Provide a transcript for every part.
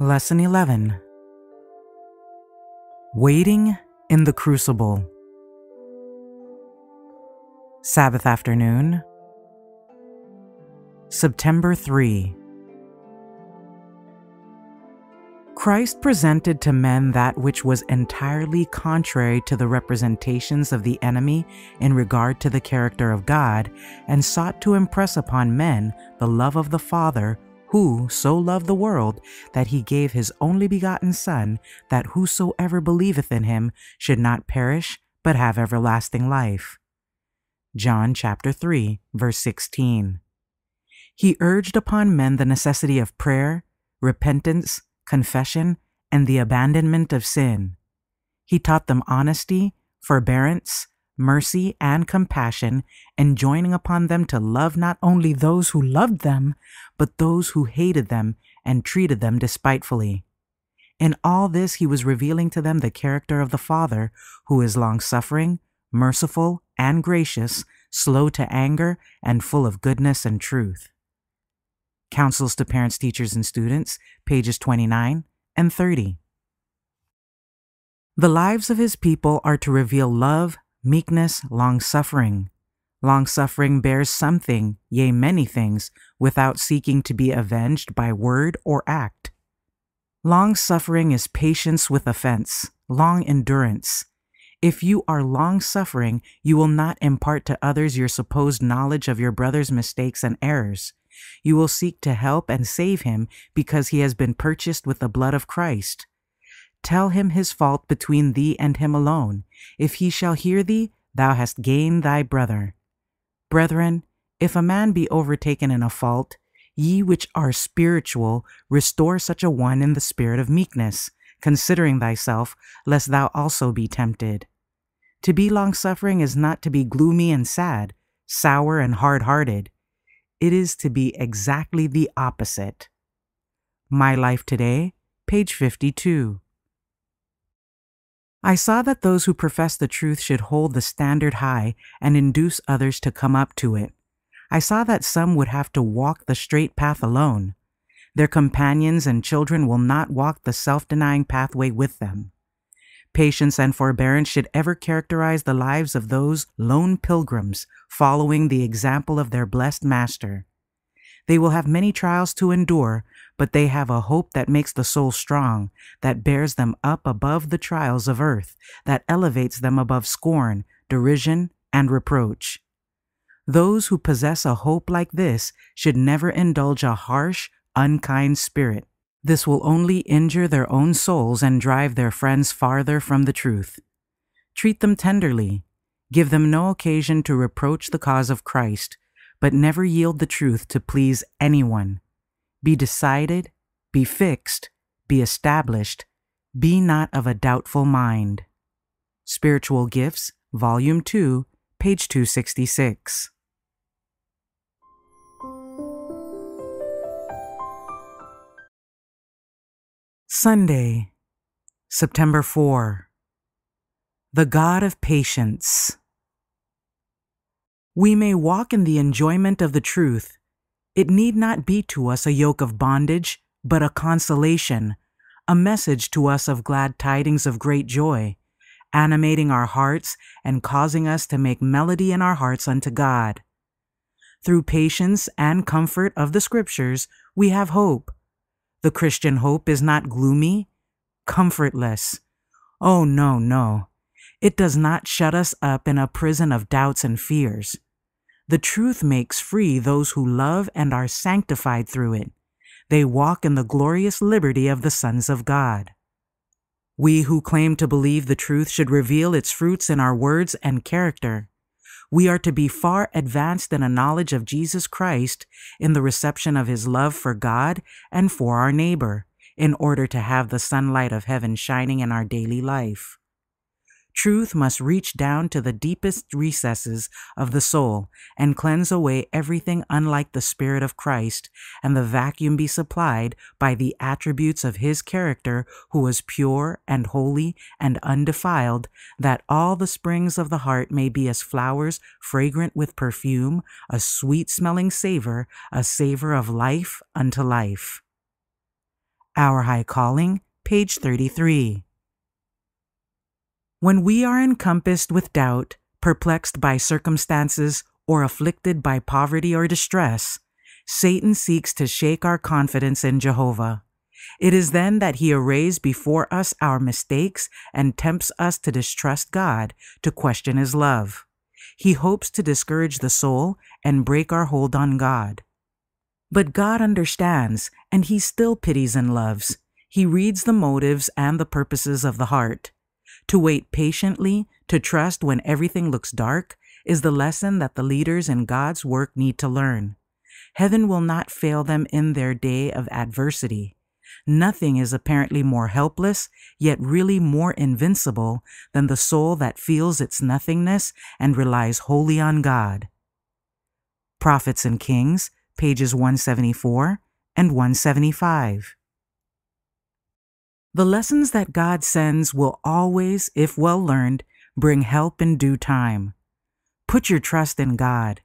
Lesson 11 Waiting in the Crucible. Sabbath afternoon, September 3. Christ presented to men that which was entirely contrary to the representations of the enemy in regard to the character of God, and sought to impress upon men the love of the Father who so loved the world that he gave his only begotten Son, that whosoever believeth in him should not perish, but have everlasting life. John chapter 3, verse 16. He urged upon men the necessity of prayer, repentance, confession, and the abandonment of sin. He taught them honesty, forbearance, mercy, and compassion, enjoining upon them to love not only those who loved them, but those who hated them and treated them despitefully. In all this, he was revealing to them the character of the Father, who is long suffering, merciful, and gracious, slow to anger, and full of goodness and truth. Counsels to Parents, Teachers, and Students, pages 29 and 30. The lives of his people are to reveal love, meekness, long suffering. Long suffering bears something, yea, many things, without seeking to be avenged by word or act. Long suffering is patience with offense, long endurance. If you are long suffering, you will not impart to others your supposed knowledge of your brother's mistakes and errors. You will seek to help and save him because he has been purchased with the blood of Christ. Tell him his fault between thee and him alone. If he shall hear thee, thou hast gained thy brother. Brethren, if a man be overtaken in a fault, ye which are spiritual, restore such a one in the spirit of meekness, considering thyself, lest thou also be tempted. To be long suffering is not to be gloomy and sad, sour and hard hearted. It is to be exactly the opposite. My Life Today, page 52. I saw that those who profess the truth should hold the standard high and induce others to come up to it. I saw that some would have to walk the straight path alone. Their companions and children will not walk the self denying pathway with them. Patience and forbearance should ever characterize the lives of those lone pilgrims following the example of their blessed Master. They will have many trials to endure, but they have a hope that makes the soul strong, that bears them up above the trials of earth, that elevates them above scorn, derision, and reproach. Those who possess a hope like this should never indulge a harsh, unkind spirit. This will only injure their own souls and drive their friends farther from the truth. Treat them tenderly. Give them no occasion to reproach the cause of Christ, but never yield the truth to please anyone. Be decided, be fixed, be established, be not of a doubtful mind. Spiritual Gifts, Volume 2, page 266. Sunday, September 4. The God of Patience. We may walk in the enjoyment of the truth it need not be to us a yoke of bondage, but a consolation, a message to us of glad tidings of great joy, animating our hearts and causing us to make melody in our hearts unto God. Through patience and comfort of the Scriptures, we have hope. The Christian hope is not gloomy, comfortless. Oh, no, no. It does not shut us up in a prison of doubts and fears. The truth makes free those who love and are sanctified through it. They walk in the glorious liberty of the sons of God. We who claim to believe the truth should reveal its fruits in our words and character. We are to be far advanced in a knowledge of Jesus Christ in the reception of his love for God and for our neighbor, in order to have the sunlight of heaven shining in our daily life. Truth must reach down to the deepest recesses of the soul and cleanse away everything unlike the Spirit of Christ, and the vacuum be supplied by the attributes of His character, who was pure and holy and undefiled, that all the springs of the heart may be as flowers fragrant with perfume, a sweet smelling savor, a savor of life unto life. Our High Calling, page 33. When we are encompassed with doubt, perplexed by circumstances, or afflicted by poverty or distress, Satan seeks to shake our confidence in Jehovah. It is then that he arrays before us our mistakes and tempts us to distrust God, to question his love. He hopes to discourage the soul and break our hold on God. But God understands, and he still pities and loves. He reads the motives and the purposes of the heart. To wait patiently, to trust when everything looks dark, is the lesson that the leaders in God's work need to learn. Heaven will not fail them in their day of adversity. Nothing is apparently more helpless, yet really more invincible than the soul that feels its nothingness and relies wholly on God. Prophets and Kings, pages 174 and 175. The lessons that God sends will always, if well learned, bring help in due time. Put your trust in God.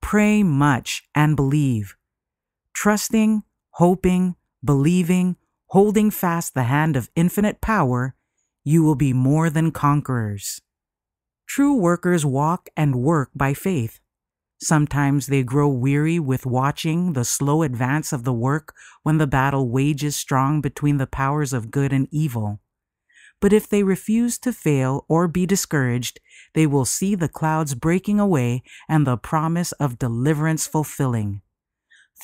Pray much and believe. Trusting, hoping, believing, holding fast the hand of infinite power, you will be more than conquerors. True workers walk and work by faith. Sometimes they grow weary with watching the slow advance of the work when the battle wages strong between the powers of good and evil. But if they refuse to fail or be discouraged, they will see the clouds breaking away and the promise of deliverance fulfilling.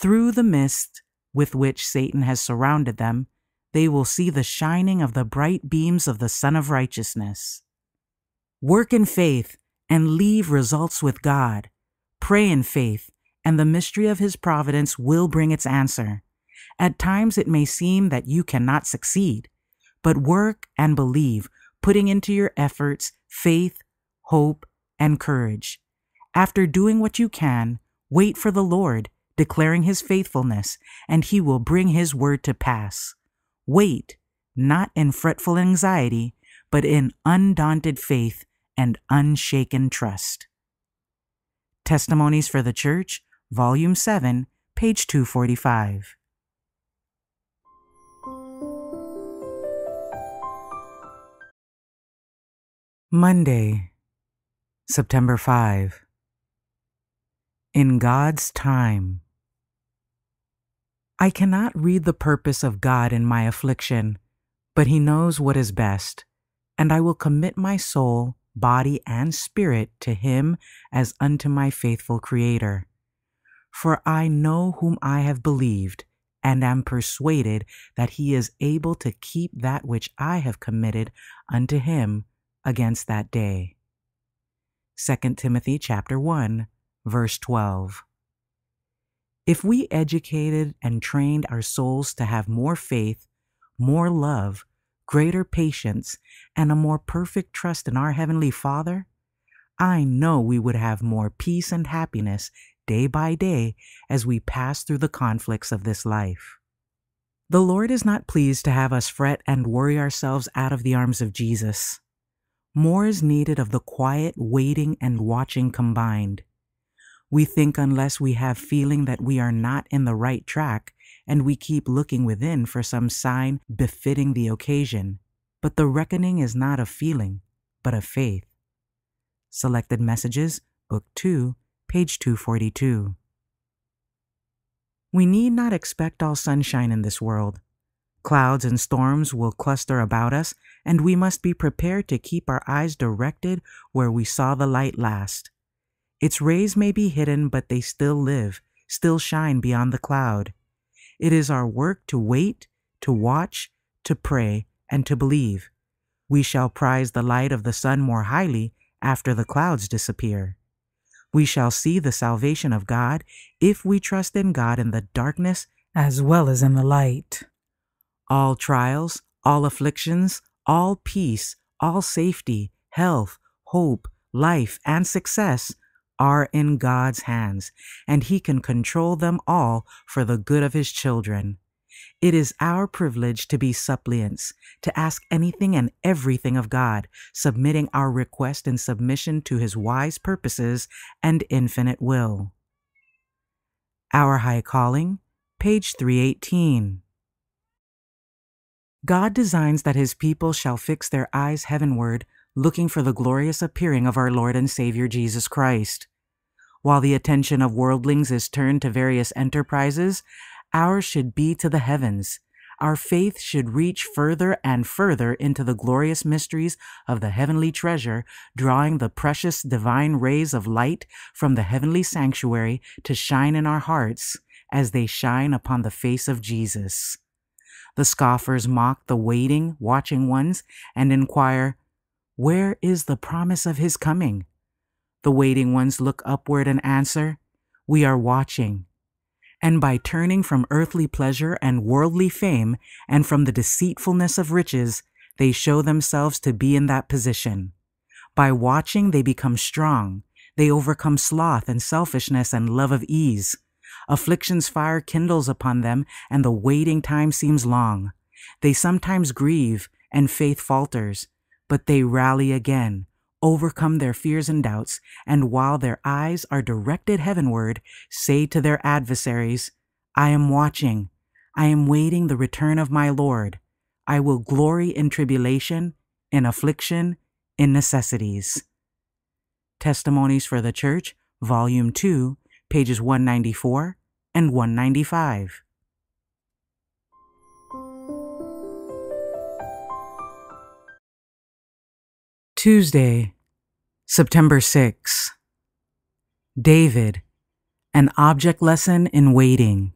Through the mist, with which Satan has surrounded them, they will see the shining of the bright beams of the Sun of Righteousness. Work in faith and leave results with God. Pray in faith, and the mystery of His providence will bring its answer. At times it may seem that you cannot succeed, but work and believe, putting into your efforts faith, hope, and courage. After doing what you can, wait for the Lord declaring his faithfulness, and he will bring his word to pass. Wait, not in fretful anxiety, but in undaunted faith and unshaken trust. Testimonies for the Church, Volume 7, page 245. Monday, September 5. In God's Time. I cannot read the purpose of God in my affliction, but He knows what is best, and I will commit my soul, body, and spirit to Him as unto my faithful Creator. For I know whom I have believed, and am persuaded that He is able to keep that which I have committed unto Him against that day. 2 Timothy chapter 1, verse 12. If we educated and trained our souls to have more faith, more love, greater patience, and a more perfect trust in our Heavenly Father, I know we would have more peace and happiness day by day as we pass through the conflicts of this life. The Lord is not pleased to have us fret and worry ourselves out of the arms of Jesus. More is needed of the quiet waiting and watching combined. We think unless we have feeling that we are not in the right track, and we keep looking within for some sign befitting the occasion. But the reckoning is not of feeling, but of faith. Selected Messages, Book 2, page 242. We need not expect all sunshine in this world. Clouds and storms will cluster about us, and we must be prepared to keep our eyes directed where we saw the light last. Its rays may be hidden, but they still live, still shine beyond the cloud. It is our work to wait, to watch, to pray, and to believe. We shall prize the light of the sun more highly after the clouds disappear. We shall see the salvation of God if we trust in God in the darkness as well as in the light. All trials, all afflictions, all peace, all safety, health, hope, life, and success are in God's hands, and He can control them all for the good of His children. It is our privilege to be suppliants, to ask anything and everything of God, submitting our request in submission to His wise purposes and infinite will. Our High Calling, page 318. God designs that his people shall fix their eyes heavenward, looking for the glorious appearing of our Lord and Savior Jesus Christ. While the attention of worldlings is turned to various enterprises, ours should be to the heavens. Our faith should reach further and further into the glorious mysteries of the heavenly treasure, drawing the precious divine rays of light from the heavenly sanctuary to shine in our hearts as they shine upon the face of Jesus. The scoffers mock the waiting, watching ones and inquire, Where is the promise of his coming? The waiting ones look upward and answer, We are watching. And by turning from earthly pleasure and worldly fame and from the deceitfulness of riches, they show themselves to be in that position. By watching, they become strong. They overcome sloth and selfishness and love of ease. Affliction's fire kindles upon them, and the waiting time seems long. They sometimes grieve, and faith falters, but they rally again, overcome their fears and doubts, and while their eyes are directed heavenward, say to their adversaries, I am watching, I am waiting the return of my Lord. I will glory in tribulation, in affliction, in necessities. Testimonies for the Church, Volume 2, pages 194 and 195. Tuesday, September 6. David, an object lesson in waiting.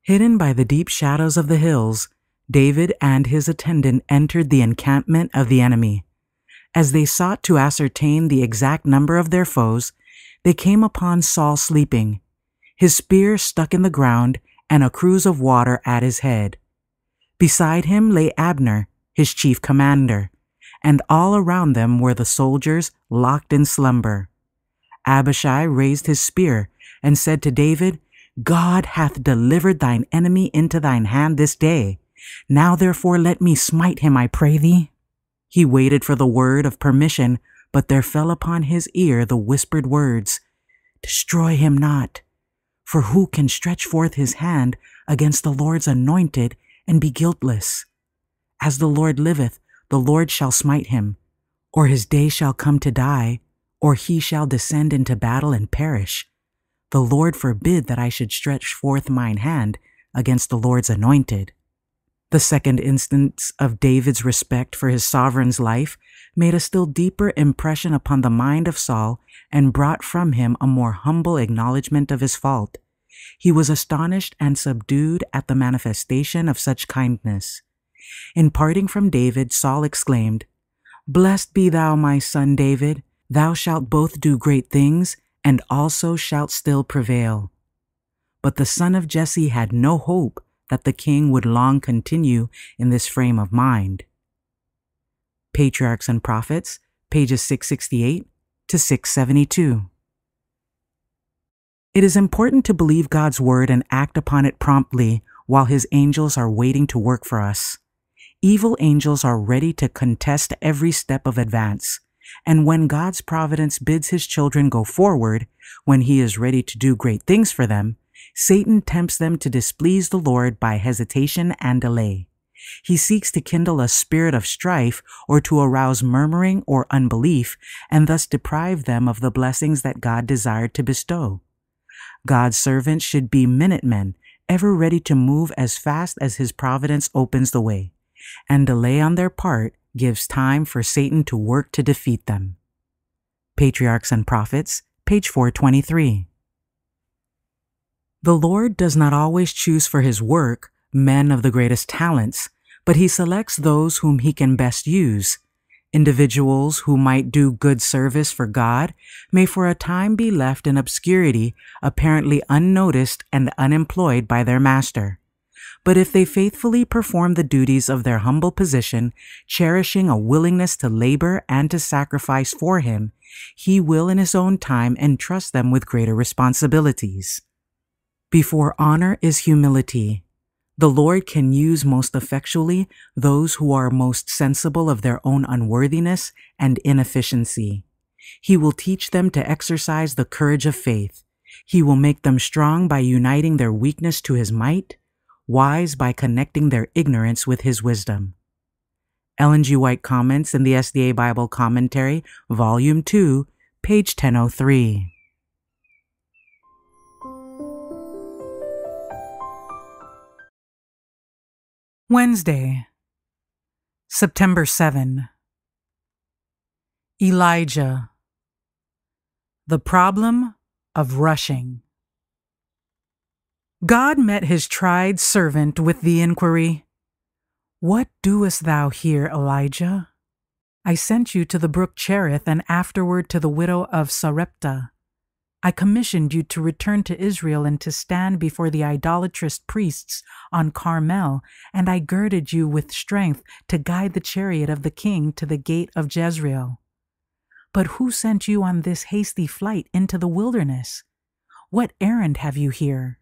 Hidden by the deep shadows of the hills, David and his attendant entered the encampment of the enemy. As they sought to ascertain the exact number of their foes, they came upon Saul sleeping, his spear stuck in the ground and a cruse of water at his head. Beside him lay Abner, his chief commander and all around them were the soldiers locked in slumber. Abishai raised his spear and said to David, God hath delivered thine enemy into thine hand this day. Now therefore let me smite him, I pray thee. He waited for the word of permission, but there fell upon his ear the whispered words, Destroy him not. For who can stretch forth his hand against the Lord's anointed and be guiltless? As the Lord liveth, the Lord shall smite him, or his day shall come to die, or he shall descend into battle and perish. The Lord forbid that I should stretch forth mine hand against the Lord's anointed. The second instance of David's respect for his sovereign's life made a still deeper impression upon the mind of Saul and brought from him a more humble acknowledgement of his fault. He was astonished and subdued at the manifestation of such kindness. In parting from David, Saul exclaimed, Blessed be thou, my son David, thou shalt both do great things, and also shalt still prevail. But the son of Jesse had no hope that the king would long continue in this frame of mind. Patriarchs and Prophets, pages 668 to 672. It is important to believe God's word and act upon it promptly while his angels are waiting to work for us evil angels are ready to contest every step of advance. And when God's providence bids his children go forward, when he is ready to do great things for them, Satan tempts them to displease the Lord by hesitation and delay. He seeks to kindle a spirit of strife or to arouse murmuring or unbelief and thus deprive them of the blessings that God desired to bestow. God's servants should be minutemen, ever ready to move as fast as his providence opens the way and delay on their part gives time for Satan to work to defeat them. Patriarchs and Prophets, page 423. The Lord does not always choose for his work men of the greatest talents, but he selects those whom he can best use. Individuals who might do good service for God may for a time be left in obscurity, apparently unnoticed and unemployed by their master. But if they faithfully perform the duties of their humble position, cherishing a willingness to labor and to sacrifice for Him, He will in His own time entrust them with greater responsibilities. Before honor is humility. The Lord can use most effectually those who are most sensible of their own unworthiness and inefficiency. He will teach them to exercise the courage of faith. He will make them strong by uniting their weakness to his might wise by connecting their ignorance with his wisdom. Ellen G. White comments in the SDA Bible Commentary, Volume 2, page 1003. Wednesday, September 7. Elijah. The problem of rushing. God met his tried servant with the inquiry, What doest thou here, Elijah? I sent you to the brook Cherith and afterward to the widow of Sarepta. I commissioned you to return to Israel and to stand before the idolatrous priests on Carmel, and I girded you with strength to guide the chariot of the king to the gate of Jezreel. But who sent you on this hasty flight into the wilderness? What errand have you here?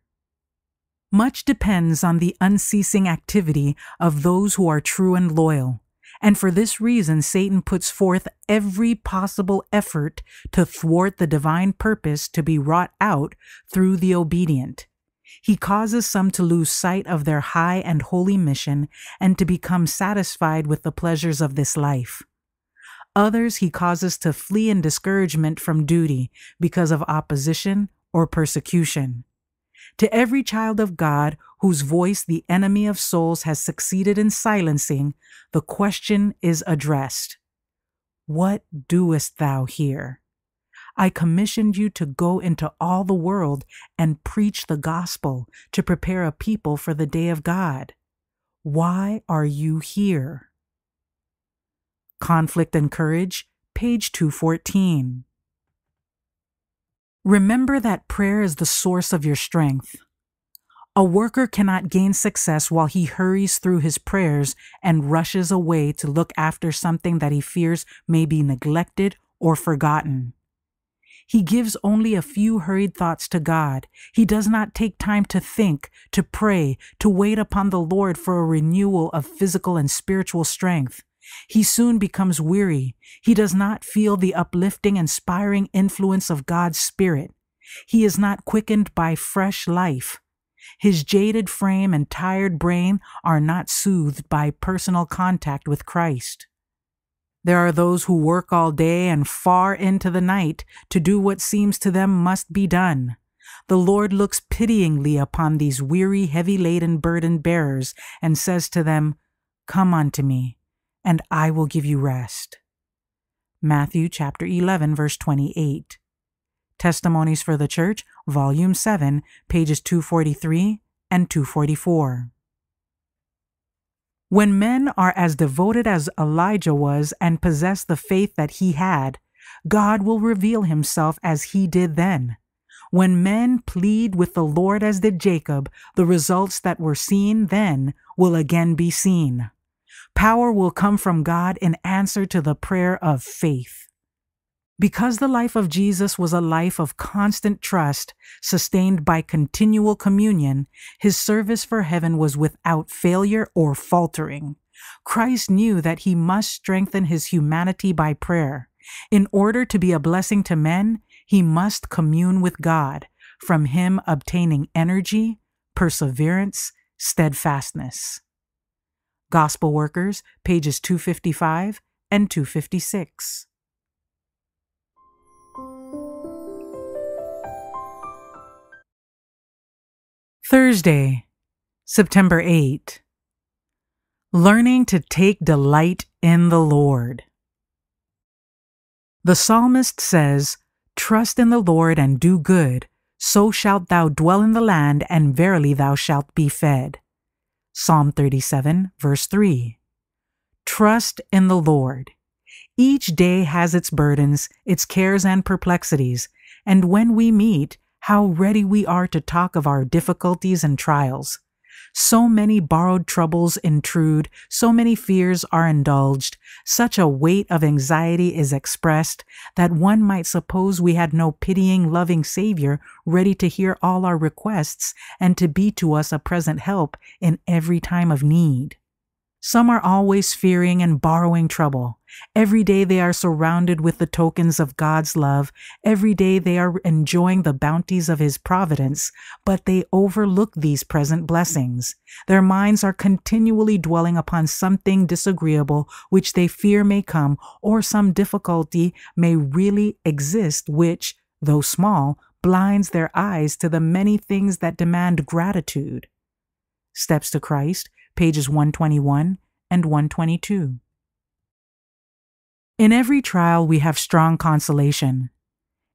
Much depends on the unceasing activity of those who are true and loyal. And for this reason, Satan puts forth every possible effort to thwart the divine purpose to be wrought out through the obedient. He causes some to lose sight of their high and holy mission and to become satisfied with the pleasures of this life. Others he causes to flee in discouragement from duty because of opposition or persecution. To every child of God whose voice the enemy of souls has succeeded in silencing, the question is addressed What doest thou here? I commissioned you to go into all the world and preach the gospel to prepare a people for the day of God. Why are you here? Conflict and Courage, page 214. Remember that prayer is the source of your strength. A worker cannot gain success while he hurries through his prayers and rushes away to look after something that he fears may be neglected or forgotten. He gives only a few hurried thoughts to God. He does not take time to think, to pray, to wait upon the Lord for a renewal of physical and spiritual strength. He soon becomes weary. He does not feel the uplifting, inspiring influence of God's Spirit. He is not quickened by fresh life. His jaded frame and tired brain are not soothed by personal contact with Christ. There are those who work all day and far into the night to do what seems to them must be done. The Lord looks pityingly upon these weary, heavy laden burden bearers and says to them, Come unto me, and I will give you rest. Matthew chapter 11 verse 28. Testimonies for the Church, volume 7, pages 243 and 244. When men are as devoted as Elijah was and possess the faith that he had, God will reveal himself as he did then. When men plead with the Lord as did Jacob, the results that were seen then will again be seen. Power will come from God in answer to the prayer of faith. Because the life of Jesus was a life of constant trust, sustained by continual communion, his service for heaven was without failure or faltering. Christ knew that he must strengthen his humanity by prayer. In order to be a blessing to men, he must commune with God, from him obtaining energy, perseverance, steadfastness. Gospel Workers, pages 255 and 256. Thursday, September 8. Learning to take delight in the Lord. The psalmist says, Trust in the Lord and do good, so shalt thou dwell in the land, and verily thou shalt be fed. Psalm 37, verse 3. Trust in the Lord. Each day has its burdens, its cares and perplexities, and when we meet, how ready we are to talk of our difficulties and trials. So many borrowed troubles intrude, so many fears are indulged, such a weight of anxiety is expressed that one might suppose we had no pitying, loving Savior ready to hear all our requests and to be to us a present help in every time of need. Some are always fearing and borrowing trouble. Every day they are surrounded with the tokens of God's love. Every day they are enjoying the bounties of His providence, but they overlook these present blessings. Their minds are continually dwelling upon something disagreeable which they fear may come, or some difficulty may really exist which, though small, blinds their eyes to the many things that demand gratitude. Steps to Christ, pages 121 and 122. In every trial, we have strong consolation.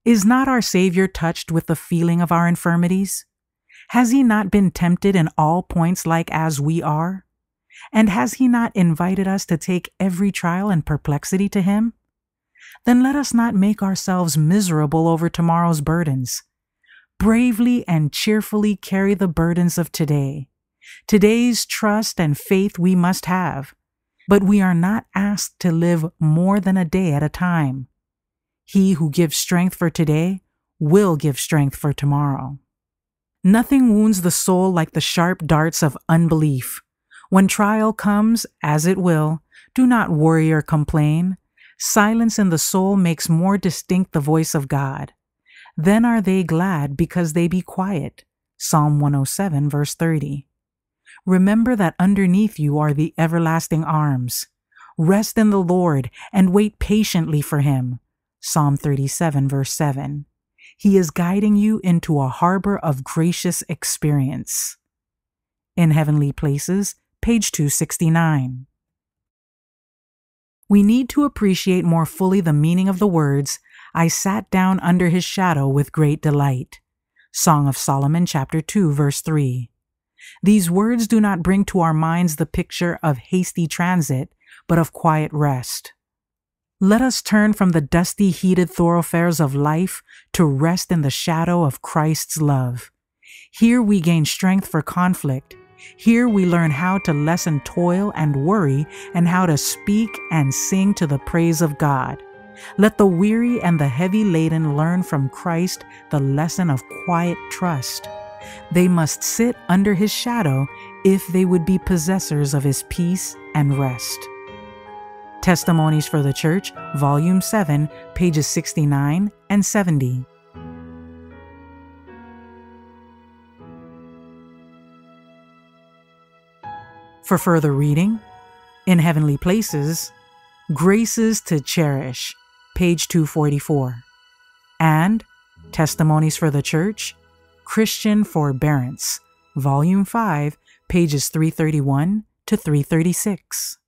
Is not our Savior touched with the feeling of our infirmities? Has he not been tempted in all points like as we are? And has he not invited us to take every trial and perplexity to him? Then let us not make ourselves miserable over tomorrow's burdens. Bravely and cheerfully carry the burdens of today. Today's trust and faith we must have, but we are not asked to live more than a day at a time. He who gives strength for today will give strength for tomorrow. Nothing wounds the soul like the sharp darts of unbelief. When trial comes, as it will, do not worry or complain. Silence in the soul makes more distinct the voice of God. Then are they glad because they be quiet. Psalm 107, verse 30. Remember that underneath you are the everlasting arms. Rest in the Lord and wait patiently for him. Psalm 37, verse 7. He is guiding you into a harbor of gracious experience. In Heavenly Places, page 269. We need to appreciate more fully the meaning of the words, I sat down under his shadow with great delight. Song of Solomon, chapter 2, verse 3. These words do not bring to our minds the picture of hasty transit, but of quiet rest. Let us turn from the dusty, heated thoroughfares of life to rest in the shadow of Christ's love. Here we gain strength for conflict. Here we learn how to lessen toil and worry and how to speak and sing to the praise of God. Let the weary and the heavy laden learn from Christ the lesson of quiet trust. They must sit under his shadow if they would be possessors of his peace and rest. Testimonies for the Church, Volume 7, pages 69 and 70. For further reading, In Heavenly Places, Graces to Cherish, page 244, and Testimonies for the Church, Christian Forbearance, Volume 5, pages 331 to 336.